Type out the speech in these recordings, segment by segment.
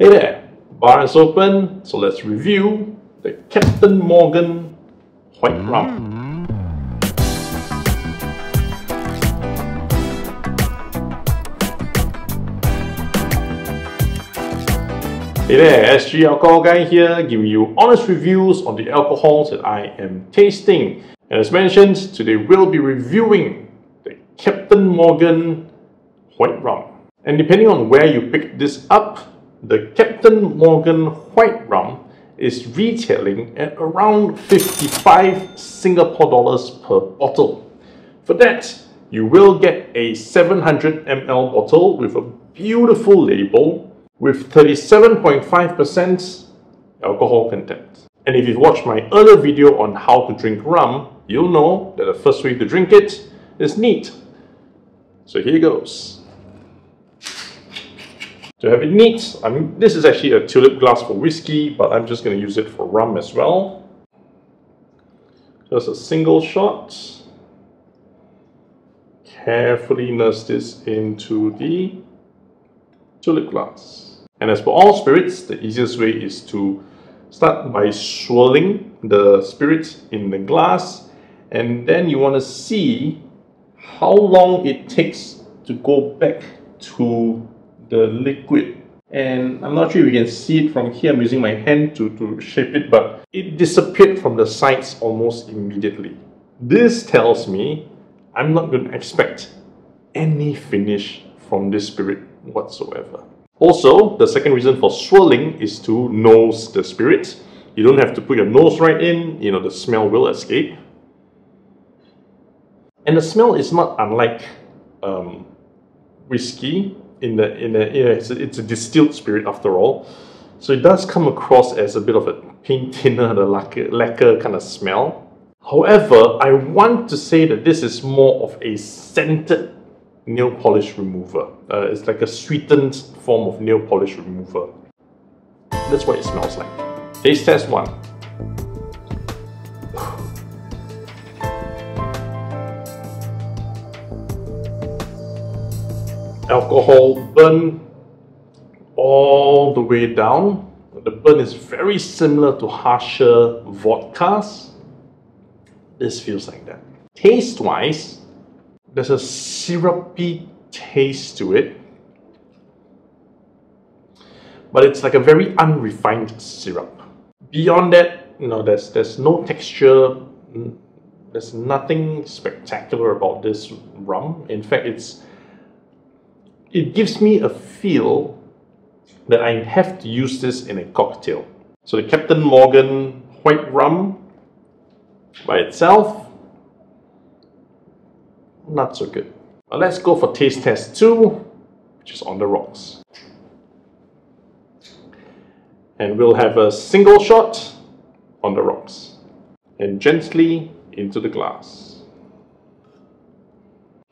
Hey there, bar is open, so let's review the Captain Morgan White mm-hmm. Rum. Hey there, SG Alcohol Guy here, giving you honest reviews on the alcohols that I am tasting. And as mentioned, today we'll be reviewing the Captain Morgan White Rum. And depending on where you pick this up, the Captain Morgan White Rum is retailing at around 55 Singapore dollars per bottle. For that, you will get a 700 ml bottle with a beautiful label with 37.5% alcohol content. And if you've watched my earlier video on how to drink rum, you'll know that the first way to drink it is neat. So here goes. To have it neat, I mean, this is actually a tulip glass for whiskey, but I'm just going to use it for rum as well. Just a single shot. Carefully nurse this into the tulip glass. And as for all spirits, the easiest way is to start by swirling the spirit in the glass and then you want to see how long it takes to go back to the liquid and I'm not sure if you can see it from here, I'm using my hand to, to shape it, but it disappeared from the sides almost immediately. This tells me I'm not going to expect any finish from this spirit whatsoever. Also, the second reason for swirling is to nose the spirit. You don't have to put your nose right in, you know, the smell will escape. And the smell is not unlike um, whiskey in the in the yeah, it's a, it's a distilled spirit after all. So it does come across as a bit of a paint thinner, the lacquer, lacquer kind of smell. However, I want to say that this is more of a scented nail polish remover. Uh, it's like a sweetened form of nail polish remover. That's what it smells like. Taste test one. Alcohol burn all the way down. The burn is very similar to harsher vodkas. This feels like that. Taste-wise, there's a syrupy taste to it. But it's like a very unrefined syrup. Beyond that, you know, there's there's no texture. There's nothing spectacular about this rum. In fact, it's it gives me a feel that I have to use this in a cocktail. So the Captain Morgan white rum by itself, not so good. But let's go for taste test 2, which is on the rocks. And we'll have a single shot on the rocks and gently into the glass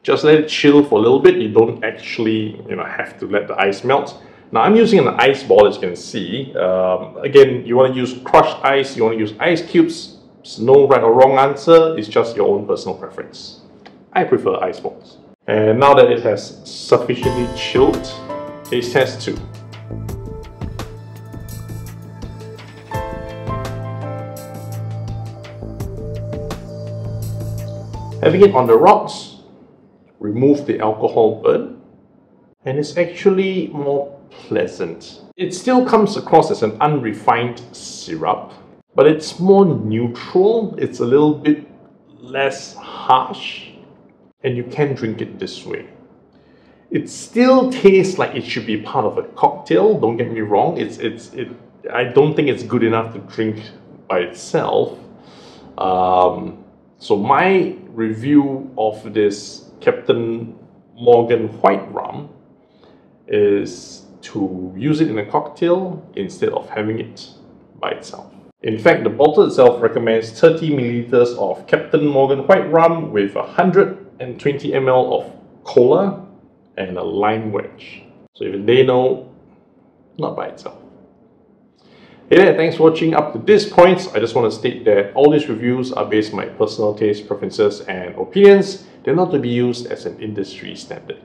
just let it chill for a little bit. You don't actually you know, have to let the ice melt. Now I'm using an ice ball as you can see. Um, again, you want to use crushed ice, you want to use ice cubes. There's no right or wrong answer, it's just your own personal preference. I prefer ice balls. And now that it has sufficiently chilled, taste test 2. Having it on the rocks, remove the alcohol burn and it's actually more pleasant. It still comes across as an unrefined syrup, but it's more neutral, it's a little bit less harsh, and you can drink it this way. It still tastes like it should be part of a cocktail, don't get me wrong, it's, it's, it, I don't think it's good enough to drink by itself. Um, so my review of this Captain Morgan White Rum is to use it in a cocktail instead of having it by itself. In fact, the bottle itself recommends 30 milliliters of Captain Morgan White Rum with 120 ml of cola and a lime wedge. So even they know, not by itself. Hey there, thanks for watching up to this point. I just want to state that all these reviews are based on my personal taste, preferences and opinions. They're not to be used as an industry standard.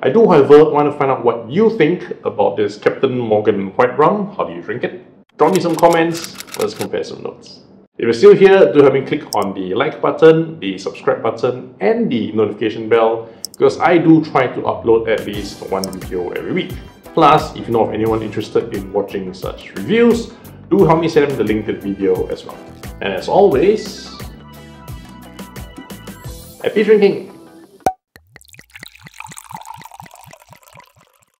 I do, however, want to find out what you think about this Captain Morgan White Rum. How do you drink it? Drop me some comments. Let's compare some notes. If you're still here, do help me click on the like button, the subscribe button, and the notification bell because I do try to upload at least one video every week. Plus, if you know of anyone interested in watching such reviews, do help me send them the link to the video as well. And as always, happy drinking!